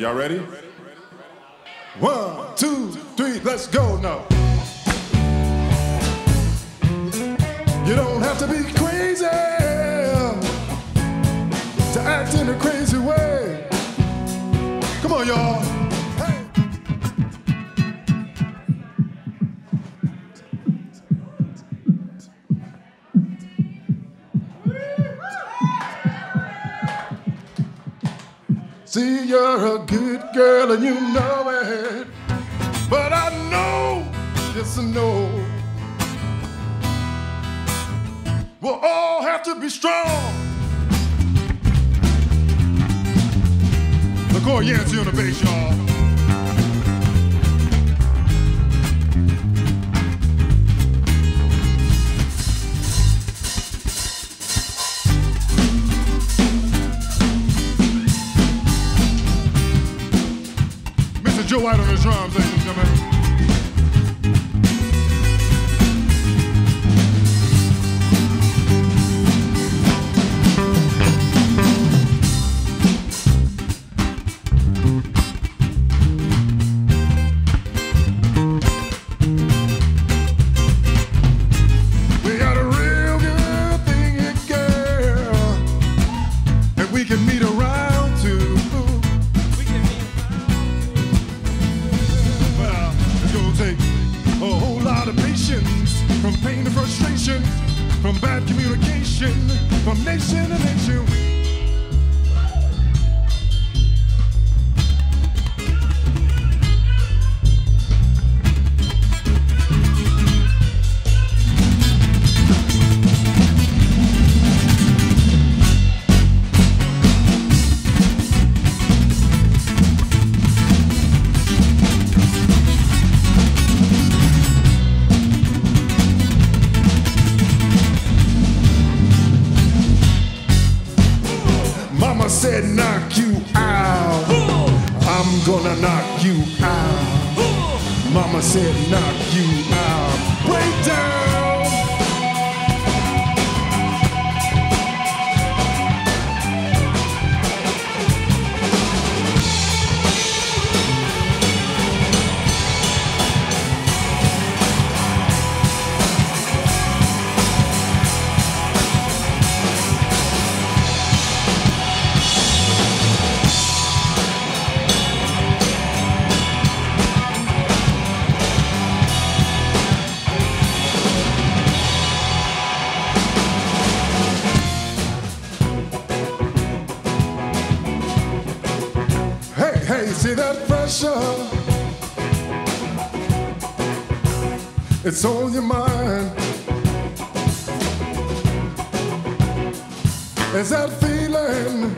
Y'all ready? One, two, three, let's go now. You don't have to be crazy to act in a crazy way. Come on, y'all. See, you're a good girl and you know it. But I know, yes, I know. We'll all have to be strong. The chord Yancey on the bass, y'all. Joe White on the drums, ladies and gentlemen. Take a whole lot of patience, from pain to frustration, from bad communication, from nation to nation. Said knock you out. I'm gonna knock you out. Mama said knock you out. See that pressure? It's on your mind. Is that feeling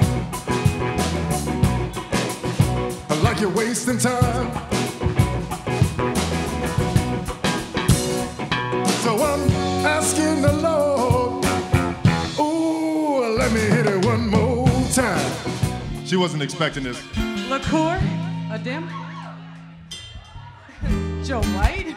like you're wasting time? So I'm asking the Lord, ooh, let me hit it one more time. She wasn't expecting this. LaCour, Adem, Joe White.